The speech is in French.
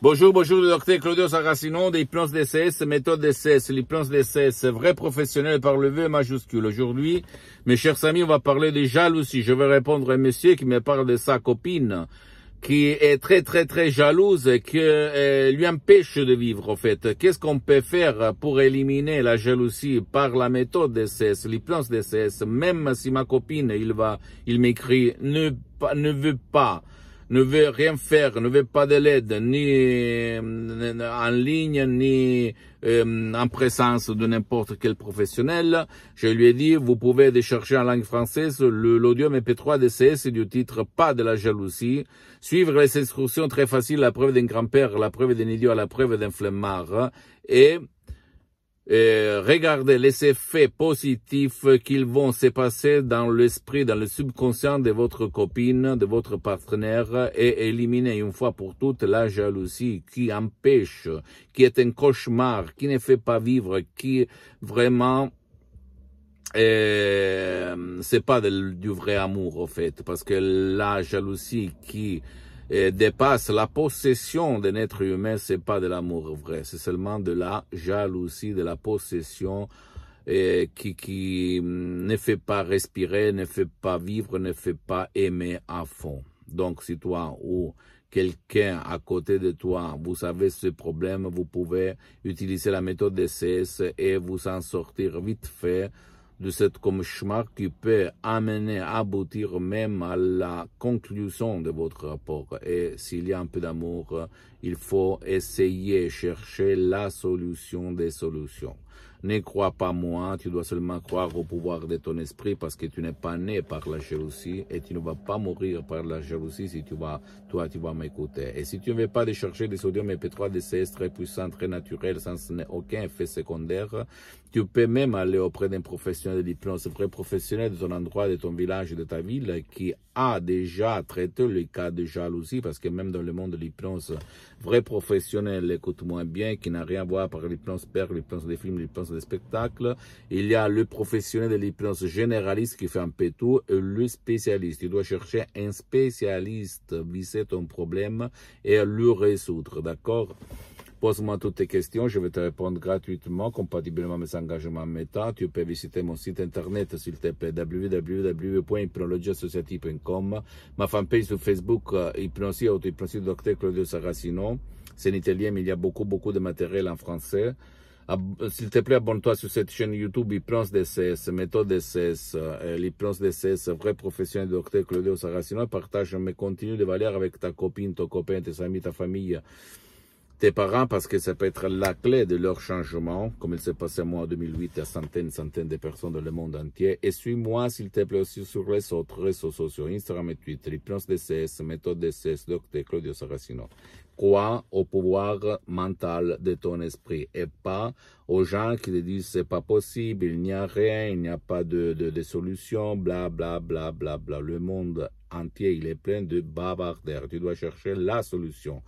Bonjour, bonjour, le docteur Claudio Saracino d'hypnose DCS, méthode DCS, l'hypnose DCS, vrai professionnel par le V majuscule. Aujourd'hui, mes chers amis, on va parler de jalousie. Je vais répondre à un monsieur qui me parle de sa copine, qui est très, très, très jalouse et qui euh, lui empêche de vivre, en fait. Qu'est-ce qu'on peut faire pour éliminer la jalousie par la méthode DCS, l'hypnose DCS, même si ma copine, il va, il m'écrit, ne, ne veut pas ne veut rien faire, ne veut pas de l'aide, ni euh, en ligne, ni euh, en présence de n'importe quel professionnel. Je lui ai dit, vous pouvez décharger en langue française l'audio MP3 DCS du titre Pas de la jalousie, suivre les instructions très faciles, la preuve d'un grand-père, la preuve d'un idiot, la preuve d'un flemmard, et regardez les effets positifs qu'ils vont se passer dans l'esprit, dans le subconscient de votre copine, de votre partenaire et éliminer une fois pour toutes la jalousie qui empêche, qui est un cauchemar, qui ne fait pas vivre, qui vraiment euh, c'est pas du vrai amour, au fait, parce que la jalousie qui dépasse la possession d'un être humain, c'est pas de l'amour vrai, c'est seulement de la jalousie, de la possession et qui, qui ne fait pas respirer, ne fait pas vivre, ne fait pas aimer à fond. Donc, si toi ou quelqu'un à côté de toi, vous avez ce problème, vous pouvez utiliser la méthode DCS et vous en sortir vite fait de cette cauchemar qui peut amener, aboutir même à la conclusion de votre rapport. Et s'il y a un peu d'amour, il faut essayer, chercher la solution des solutions. Ne crois pas moi, tu dois seulement croire au pouvoir de ton esprit parce que tu n'es pas né par la jalousie et tu ne vas pas mourir par la jalousie si tu vas, toi, tu vas m'écouter. Et si tu ne veux pas de chercher des sodium MP3 CS très puissants, très naturels, sans aucun effet secondaire, tu peux même aller auprès d'un professionnel de l'hypnose, un vrai professionnel de ton endroit, de ton village, de ta ville, qui a déjà traité le cas de jalousie, parce que même dans le monde de l'hypnose, vrai professionnel, écoute-moi bien, qui n'a rien à voir par l'hypnose père, l'hypnose des films, Il y a le professionnel de l'hypnose généraliste qui fait un peu tout, et le spécialiste. Tu dois chercher un spécialiste, viser ton problème et le résoudre, d'accord? Pose-moi toutes tes questions, je vais te répondre gratuitement, compatiblement à mes engagements méta. Tu peux visiter mon site internet, s'il te plaît, www.hypnologieassociative.com, ma fanpage sur Facebook, uh, Hypnosie, Auto-Hypnosie, Dr. Claudio Saracino. C'est en italien, mais il y a beaucoup, beaucoup de matériel en français. S'il te plaît, abonne-toi sur cette chaîne YouTube Hypnose DCS, méthode DCS, euh, l'hypnose DCS, vrai professionnel Dr. Claudio Saracino. Partage mes contenus de valeur avec ta copine, ton copain, tes amis, ta famille tes parents parce que ça peut être la clé de leur changement, comme il s'est passé moi en 2008 à centaines, centaines de personnes dans le monde entier. Et suis-moi, s'il te plaît, aussi sur les autres réseaux sociaux, Instagram et Twitter, Hypnose DCS, méthode DCS, Dr. Claudio Saracino. Crois au pouvoir mental de ton esprit et pas aux gens qui te disent c'est pas possible, il n'y a rien, il n'y a pas de, solution, bla, bla, bla, bla, bla. Le monde entier, il est plein de bavardaires. Tu dois chercher la solution.